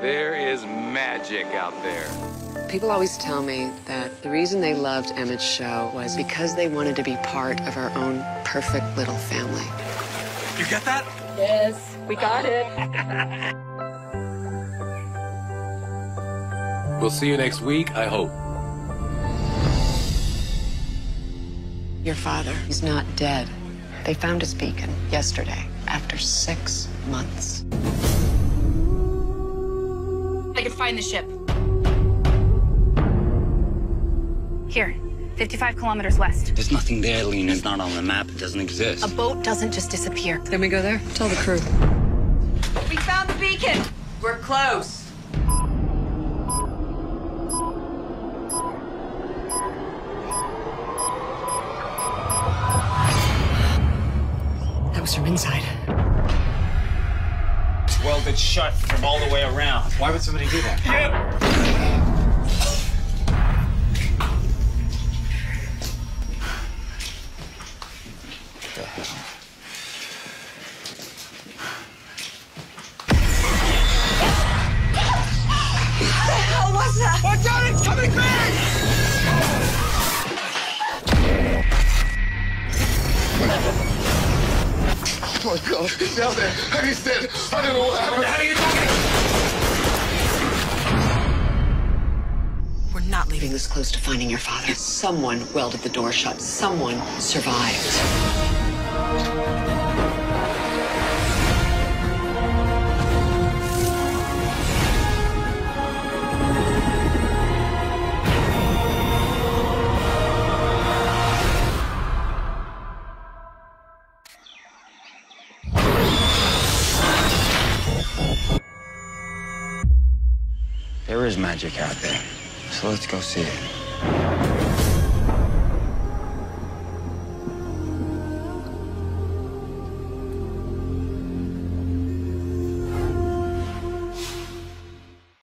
There is magic out there. People always tell me that the reason they loved Emmet's show was because they wanted to be part of our own perfect little family. You get that? Yes, we got it. We'll see you next week, I hope. Your father, he's not dead. They found his beacon yesterday after six months. I can find the ship. Here, 55 kilometers west. There's nothing there, Lena. It's not on the map. It doesn't exist. A boat doesn't just disappear. Then we go there? Tell the crew. We found the beacon. We're close. That was from inside. It's welded shut from all the way around. Why would somebody do that? What Oh my God, he's down there, and he's dead. I don't know what happened. How are you talking? We're not leaving this close to finding your father. Someone welded the door shut. Someone survived. There is magic out there. So let's go see it.